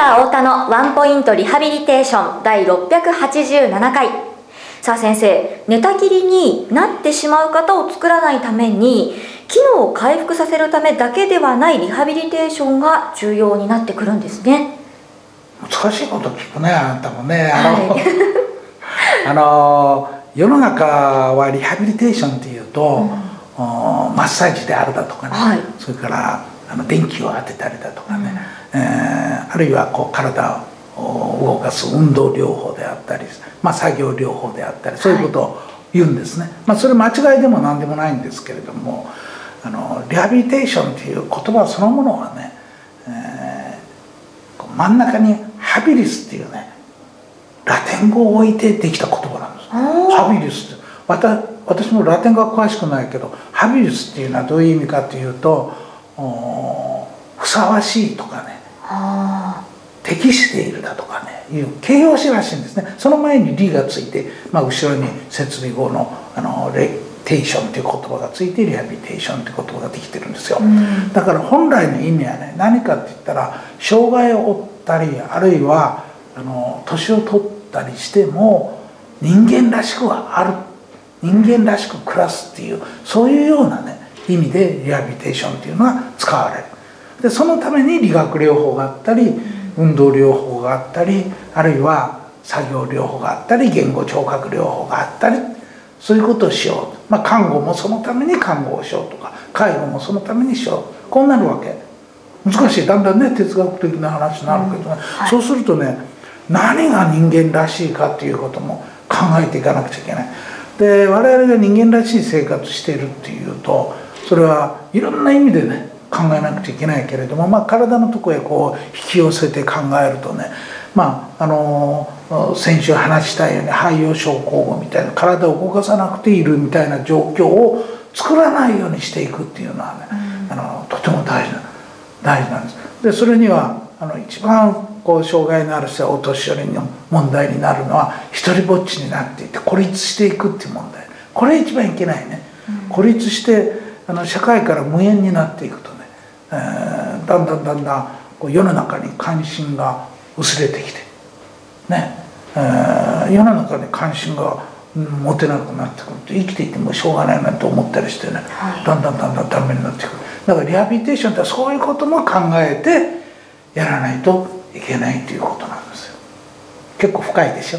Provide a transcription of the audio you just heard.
ワンポイントリハビリテーション第687回。さあ先生寝たきりになってしまう方を作らないために機能を回復させるためだけではないリハビリテーションが重要になってくるんですね。難しいこと聞くねあんたもね。あの、はい、あの 世の中はリハビリテーションっていうと、うん、マッサージであるだとかね、はい、それからあの電気を当てたりだとかね、うん、えるいはこう体を動かす運動療法であったり、まあ、作業療法であったりそういうことを言うんですね、はい、まあ、それ間違いでも何でもないんですけれどもあのリハビリテーションという言葉そのものはね、えー、真ん中にハビリスっていうねラテン語を置いてできた言葉なんです。ハビリスって。私もラテン語は詳しくないけどハビリスっていうのはどういう意味かというとふさわしいとかね適しているだとかねいう形容詞らしいんですね。その前に「リ」がついて、まあ、後ろに設備語のあのレテーションという言葉がついてリハビリテーションという言葉ができてるんですよ、うん、だから本来の意味はね何かって言ったら障害を負ったりあるいはあの年を取ったりしても人間らしくはある。人間らしく暮らすっていうそういうようなね意味でリハビリテーションっていうのが使われる。でそのために理学療法があったり運動療法があったりあるいは作業療法があったり言語聴覚療法があったりそういうことをしよう、まあ、看護もそのために看護をしようとか介護もそのためにしようこうなるわけ。難しい。だんだんね哲学的な話になるけどね、うん。はい、そうするとね何が人間らしいかっていうことも考えていかなくちゃいけない。で我々が人間らしい生活しているっていうとそれはいろんな意味でね考えなくちゃいけないけれども、まあ、体のとこへこう引き寄せて考えるとねまああの先週話したように肺葉症候群みたいな体を動かさなくているみたいな状況を作らないようにしていくっていうのはね、あのとても大事な大事なんです。でそれにはあの一番こう障害のある人はお年寄りの問題になるのは一人ぼっちになっていて孤立していくっていう問題。これ一番いけないね、うん、孤立してあの社会から無縁になっていくとね、えー、だんだんだんだんこう世の中に関心が薄れてきてね、えー、世の中に関心が持てなくなってくると生きていてもしょうがないなと思ったりしてね、はい、だんだんだんだんダメになってくる。だからリハビリテーションってそういうことも考えてやらないといけないということなんですよ。結構深いでしょ？